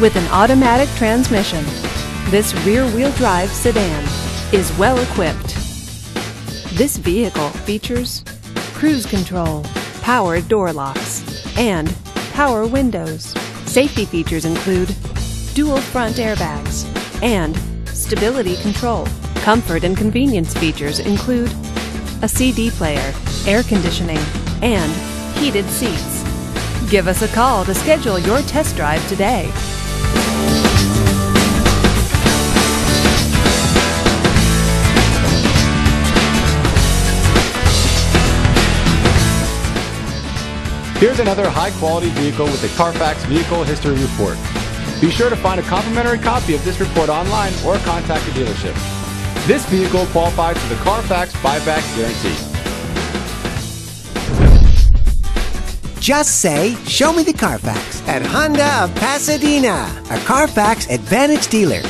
With an automatic transmission, this rear-wheel drive sedan is well equipped. This vehicle features cruise control, power door locks, and power windows. Safety features include dual front airbags and stability control. Comfort and convenience features include a CD player, air conditioning, and heated seats. Give us a call to schedule your test drive today. Here's another high quality vehicle with a Carfax Vehicle History Report. Be sure to find a complimentary copy of this report online or contact the dealership. This vehicle qualifies for the Carfax buyback guarantee. Just say, Show me the Carfax at Honda of Pasadena, a Carfax Advantage dealer.